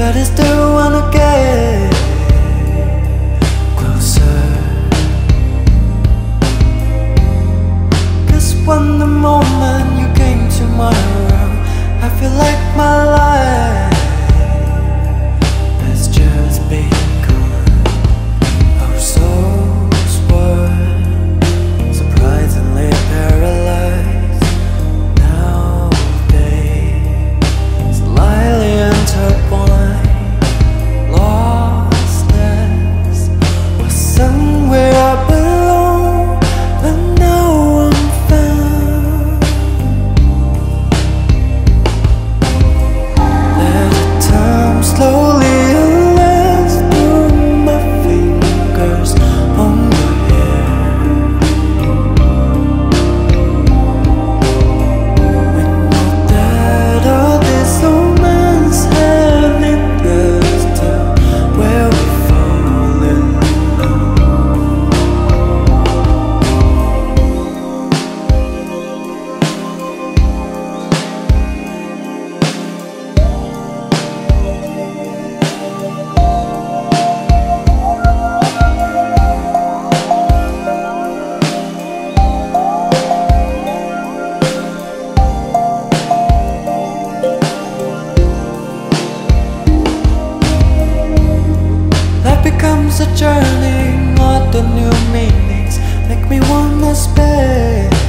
but it's the a journey, not the new meanings Make me wanna spend.